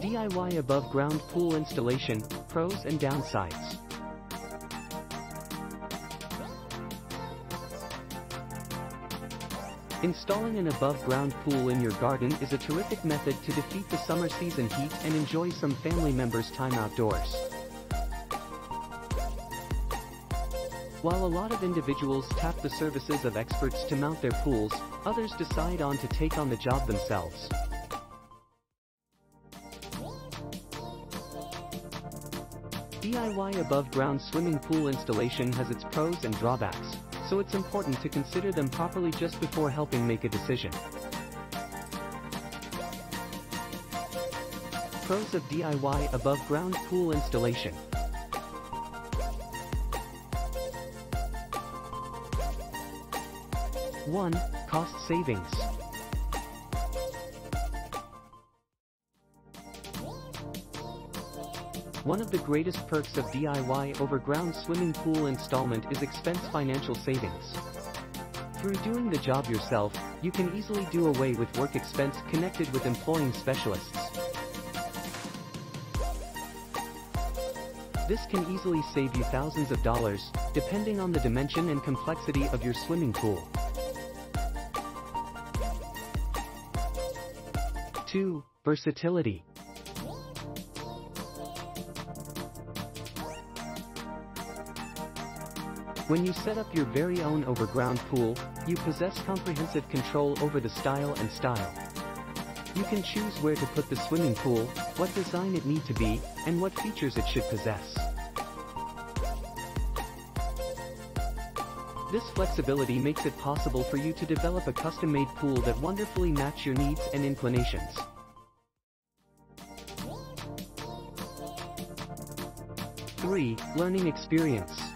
DIY above ground pool installation, pros and downsides. Installing an above-ground pool in your garden is a terrific method to defeat the summer season heat and enjoy some family members' time outdoors. While a lot of individuals tap the services of experts to mount their pools, others decide on to take on the job themselves. DIY above-ground swimming pool installation has its pros and drawbacks, so it's important to consider them properly just before helping make a decision. Pros of DIY above-ground pool installation. One, cost savings. One of the greatest perks of DIY overground swimming pool installment is expense financial savings. Through doing the job yourself, you can easily do away with work expense connected with employing specialists. This can easily save you thousands of dollars, depending on the dimension and complexity of your swimming pool. 2. Versatility. When you set up your very own overground pool, you possess comprehensive control over the style and style. You can choose where to put the swimming pool, what design it need to be, and what features it should possess. This flexibility makes it possible for you to develop a custom-made pool that wonderfully match your needs and inclinations. 3. Learning experience.